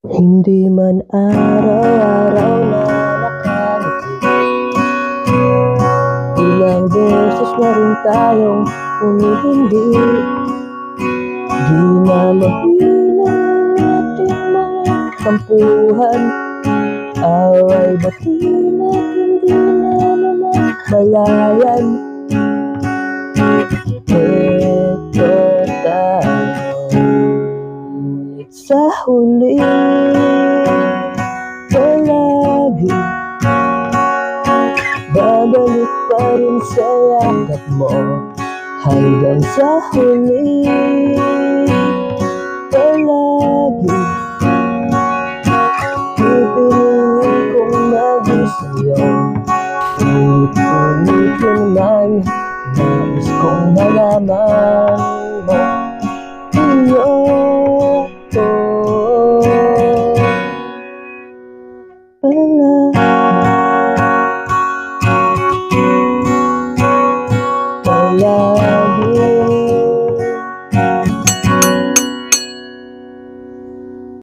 Hindi man araw-araw na nakangiti Ilang beses na rin tayong umihindi Di na mabilang ang ating mga kampuhan Away bati na't hindi na naman malayan Ngunit sa huli. Palagi. Babalik pa rin sa yakap mo Hanggang sa huli. Palagi. Pipiliin kong maging sa'yo. Ngunit-ngunit yun man Nais kong malaman love.